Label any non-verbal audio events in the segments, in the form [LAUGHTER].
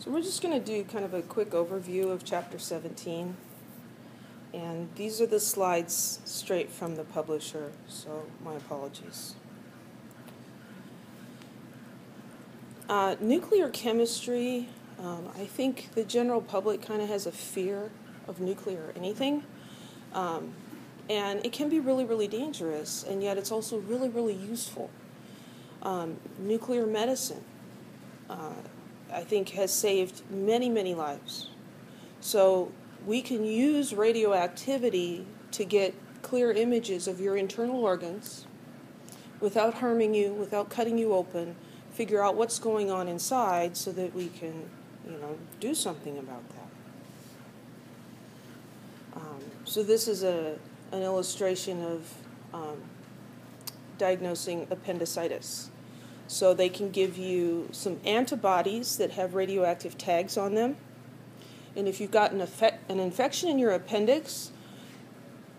So we're just going to do kind of a quick overview of chapter 17. And these are the slides straight from the publisher, so my apologies. Uh, nuclear chemistry, um, I think the general public kind of has a fear of nuclear anything. Um, and it can be really, really dangerous, and yet it's also really, really useful. Um, nuclear medicine, uh, I think, has saved many, many lives. So we can use radioactivity to get clear images of your internal organs without harming you, without cutting you open, figure out what's going on inside so that we can, you know, do something about that. Um, so this is a, an illustration of um, diagnosing appendicitis. So they can give you some antibodies that have radioactive tags on them. And if you've got an, effect, an infection in your appendix,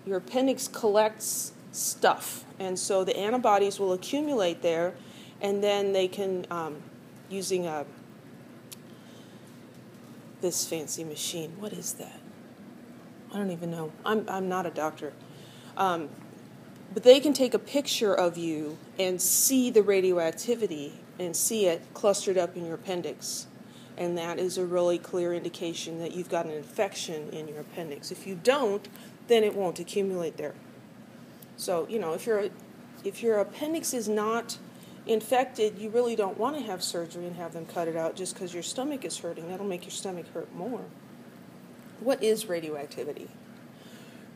your appendix collects stuff. And so the antibodies will accumulate there, and then they can, um, using a, this fancy machine, what is that? I don't even know. I'm, I'm not a doctor. Um, but they can take a picture of you and see the radioactivity and see it clustered up in your appendix. And that is a really clear indication that you've got an infection in your appendix. If you don't, then it won't accumulate there. So, you know, if, you if your appendix is not infected, you really don't want to have surgery and have them cut it out just because your stomach is hurting. That'll make your stomach hurt more. What is radioactivity?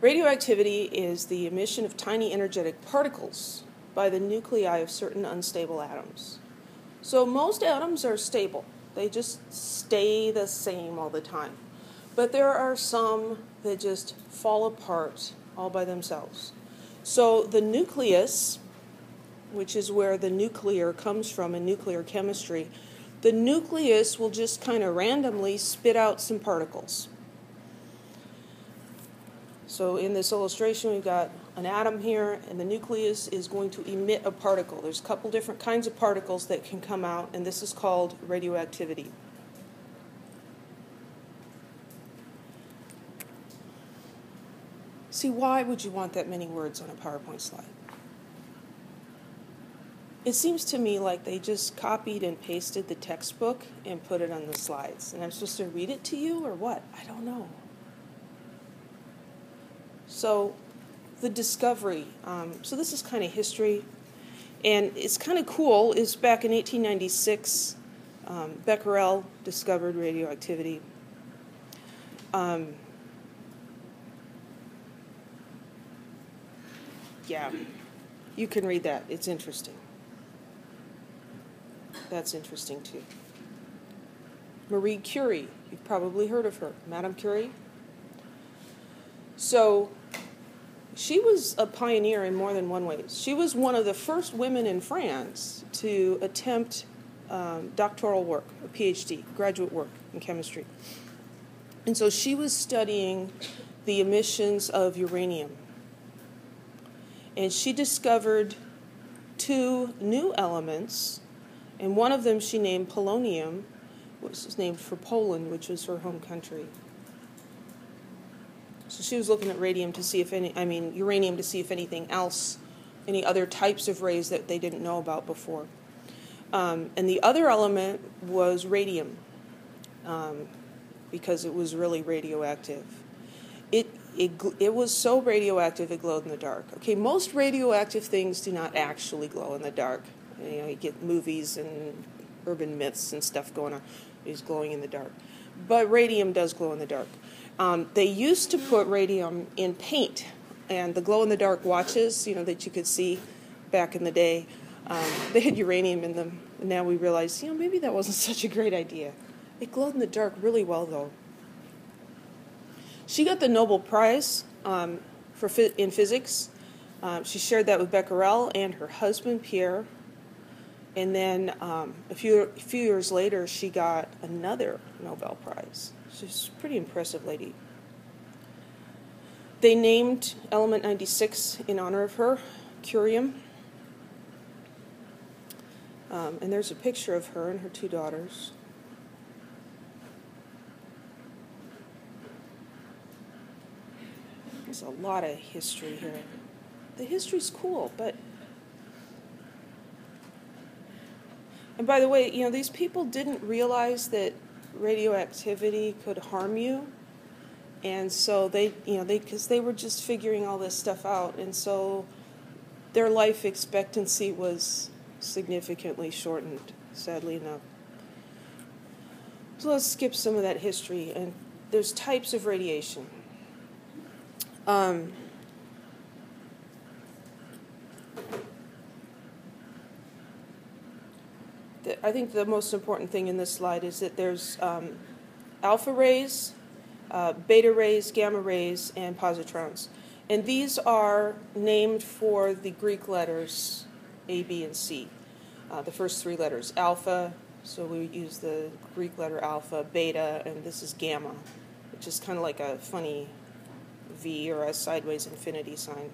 Radioactivity is the emission of tiny energetic particles by the nuclei of certain unstable atoms. So most atoms are stable, they just stay the same all the time. But there are some that just fall apart all by themselves. So the nucleus, which is where the nuclear comes from in nuclear chemistry, the nucleus will just kind of randomly spit out some particles. So in this illustration, we've got an atom here, and the nucleus is going to emit a particle. There's a couple different kinds of particles that can come out, and this is called radioactivity. See, why would you want that many words on a PowerPoint slide? It seems to me like they just copied and pasted the textbook and put it on the slides. And I'm supposed to read it to you or what? I don't know. So, the discovery. Um, so, this is kind of history. And it's kind of cool, is back in 1896, um, Becquerel discovered radioactivity. Um, yeah, you can read that. It's interesting. That's interesting too. Marie Curie, you've probably heard of her. Madame Curie. So, she was a pioneer in more than one way. She was one of the first women in France to attempt um, doctoral work, a PhD, graduate work in chemistry. And so she was studying the emissions of uranium. And she discovered two new elements, and one of them she named polonium, which was named for Poland, which was her home country. So she was looking at radium to see if any, I mean, uranium to see if anything else, any other types of rays that they didn't know about before. Um, and the other element was radium, um, because it was really radioactive. It, it, it was so radioactive it glowed in the dark. Okay, most radioactive things do not actually glow in the dark. You know, you get movies and urban myths and stuff going on. It's glowing in the dark. But radium does glow in the dark. Um, they used to put radium in paint, and the glow in the dark watches, you know, that you could see back in the day, um, they had uranium in them. And now we realize, you know, maybe that wasn't [LAUGHS] such a great idea. It glowed in the dark really well, though. She got the Nobel Prize um, for in physics. Um, she shared that with Becquerel and her husband Pierre. And then um, a few a few years later, she got another Nobel Prize. She's a pretty impressive lady. They named element 96 in honor of her, Curium. Um, and there's a picture of her and her two daughters. There's a lot of history here. The history's cool, but. And by the way, you know, these people didn't realize that radioactivity could harm you. And so they, you know, they, because they were just figuring all this stuff out. And so their life expectancy was significantly shortened, sadly enough. So let's skip some of that history. And there's types of radiation. Um, I think the most important thing in this slide is that there's um, alpha rays, uh, beta rays, gamma rays, and positrons. And these are named for the Greek letters A, B, and C. Uh, the first three letters alpha, so we use the Greek letter alpha, beta, and this is gamma, which is kind of like a funny V or a sideways infinity sign.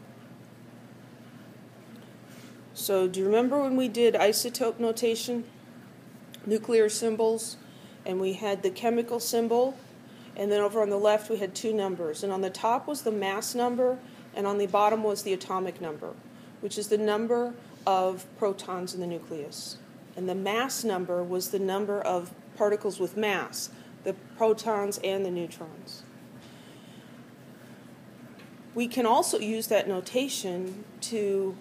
So, do you remember when we did isotope notation? Nuclear symbols, and we had the chemical symbol, and then over on the left we had two numbers, and on the top was the mass number, and on the bottom was the atomic number, which is the number of protons in the nucleus. And the mass number was the number of particles with mass, the protons and the neutrons. We can also use that notation to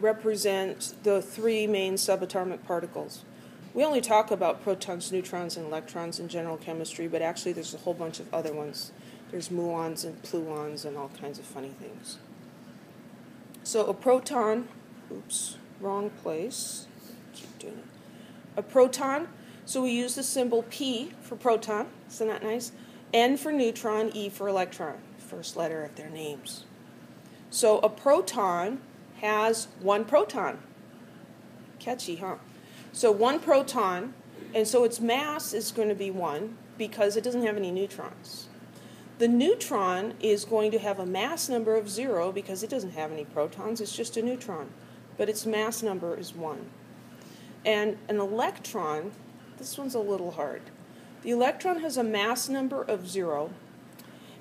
represent the three main subatomic particles. We only talk about protons, neutrons, and electrons in general chemistry, but actually there's a whole bunch of other ones. There's muons and gluons and all kinds of funny things. So a proton, oops, wrong place. Keep doing it. A proton, so we use the symbol P for proton, isn't that nice? N for neutron, E for electron, first letter of their names. So a proton has one proton. Catchy, huh? So one proton, and so its mass is going to be one because it doesn't have any neutrons. The neutron is going to have a mass number of zero because it doesn't have any protons, it's just a neutron, but its mass number is one. And an electron, this one's a little hard. The electron has a mass number of zero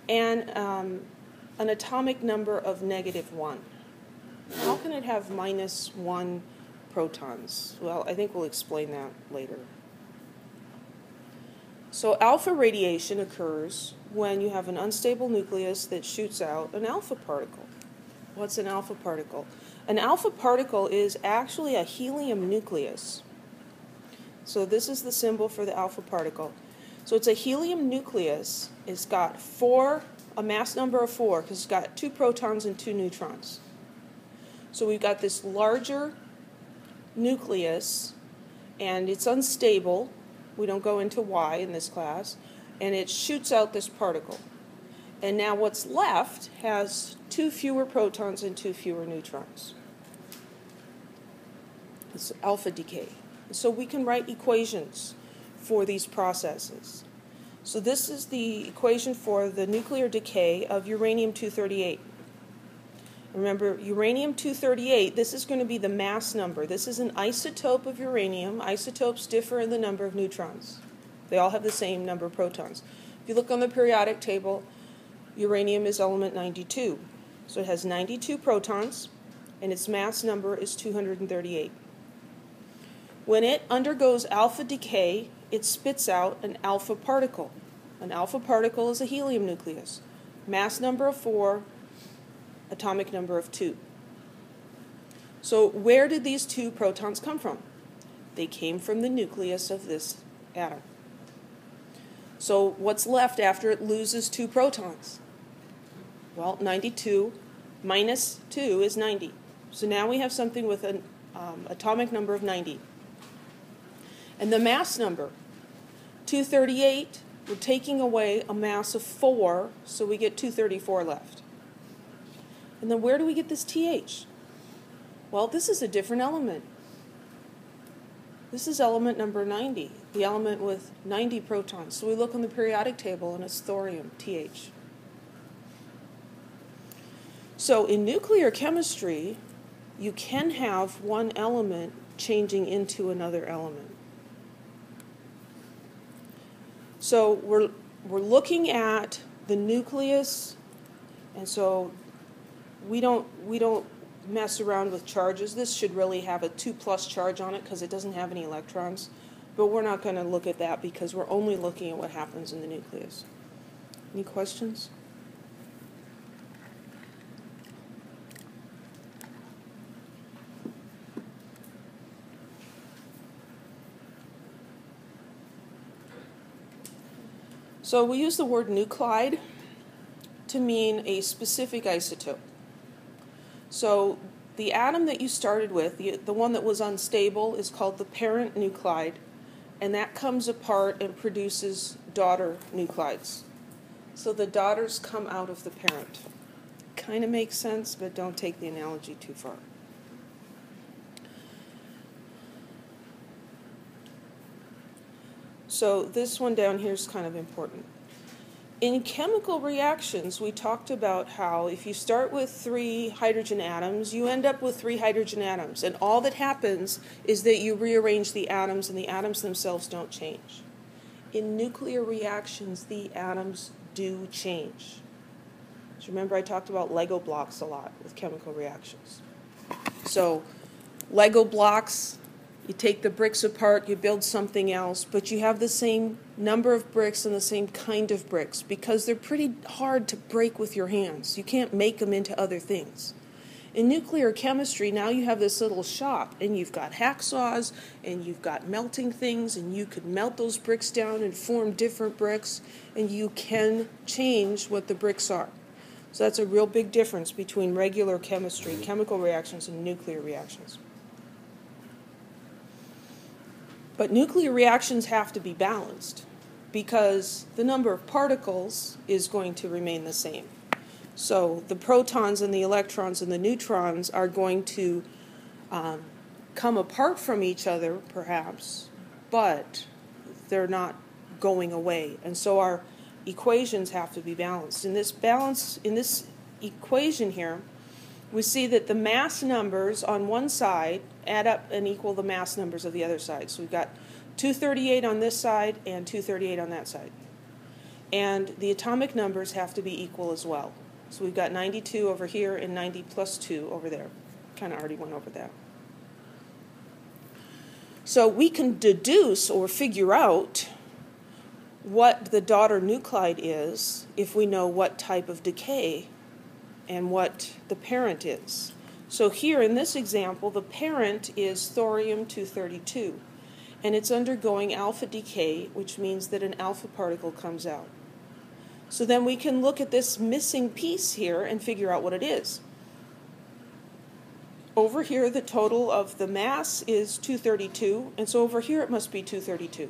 and um, an atomic number of negative one. How can it have minus one protons? Well, I think we'll explain that later. So, alpha radiation occurs when you have an unstable nucleus that shoots out an alpha particle. What's an alpha particle? An alpha particle is actually a helium nucleus. So, this is the symbol for the alpha particle. So, it's a helium nucleus. It's got four, a mass number of four, because it's got two protons and two neutrons. So, we've got this larger nucleus, and it's unstable. We don't go into why in this class. And it shoots out this particle. And now what's left has two fewer protons and two fewer neutrons. It's alpha decay. So we can write equations for these processes. So this is the equation for the nuclear decay of uranium 238. Remember, uranium 238, this is going to be the mass number. This is an isotope of uranium. Isotopes differ in the number of neutrons, they all have the same number of protons. If you look on the periodic table, uranium is element 92. So it has 92 protons, and its mass number is 238. When it undergoes alpha decay, it spits out an alpha particle. An alpha particle is a helium nucleus. Mass number of 4, atomic number of 2. So, where did these two protons come from? They came from the nucleus of this atom. So, what's left after it loses two protons? Well, 92 minus 2 is 90. So now we have something with an um, atomic number of 90. And the mass number, 238, we're taking away a mass of 4, so we get 234 left. And then where do we get this TH? Well, this is a different element. This is element number 90, the element with 90 protons. So we look on the periodic table and it's thorium, TH. So in nuclear chemistry, you can have one element changing into another element. So we're, we're looking at the nucleus And so we don't we don't mess around with charges. This should really have a 2 plus charge on it because it doesn't have any electrons. But we're not going to look at that because we're only looking at what happens in the nucleus. Any questions? So we use the word nuclide to mean a specific isotope. So the atom that you started with, the, the one that was unstable, is called the parent nuclide, and that comes apart and produces daughter nuclides. So the daughters come out of the parent. Kind of makes sense, but don't take the analogy too far. So this one down here is kind of important. In chemical reactions, we talked about how if you start with three hydrogen atoms, you end up with three hydrogen atoms. And all that happens is that you rearrange the atoms, and the atoms themselves don't change. In nuclear reactions, the atoms do change. So remember, I talked about Lego blocks a lot with chemical reactions. So, Lego blocks you take the bricks apart, you build something else, but you have the same number of bricks and the same kind of bricks because they're pretty hard to break with your hands. You can't make them into other things. In nuclear chemistry, now you have this little shop, and you've got hacksaws, and you've got melting things, and you could melt those bricks down and form different bricks, and you can change what the bricks are. So that's a real big difference between regular chemistry, chemical reactions, and nuclear reactions. But nuclear reactions have to be balanced because the number of particles is going to remain the same. So the protons and the electrons and the neutrons are going to um, come apart from each other, perhaps, but they're not going away. And so our equations have to be balanced. In this balance, in this equation here, we see that the mass numbers on one side add up and equal the mass numbers of the other side. So we've got 238 on this side and 238 on that side. And the atomic numbers have to be equal as well. So we've got 92 over here and 90 plus 2 over there. Kind of already went over that. So we can deduce or figure out what the daughter nuclide is if we know what type of decay and what the parent is. So here in this example, the parent is thorium 232, and it's undergoing alpha decay, which means that an alpha particle comes out. So then we can look at this missing piece here and figure out what it is. Over here, the total of the mass is 232, and so over here it must be 232.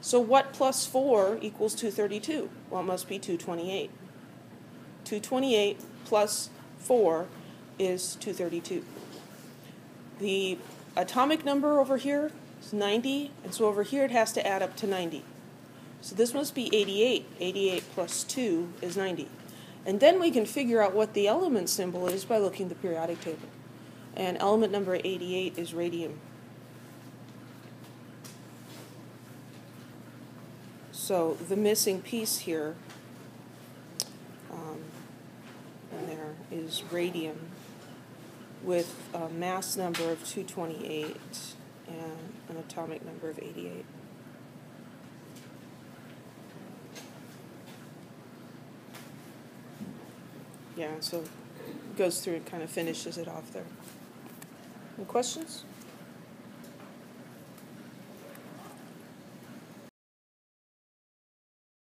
So what plus 4 equals 232? Well, it must be 228. 228 plus 4 is 232. The atomic number over here is 90, and so over here it has to add up to 90. So this must be 88. 88 plus 2 is 90. And then we can figure out what the element symbol is by looking at the periodic table. And element number 88 is radium. So the missing piece here um, there is radium with a mass number of 228 and an atomic number of 88. Yeah, so goes through and kind of finishes it off there. Any questions?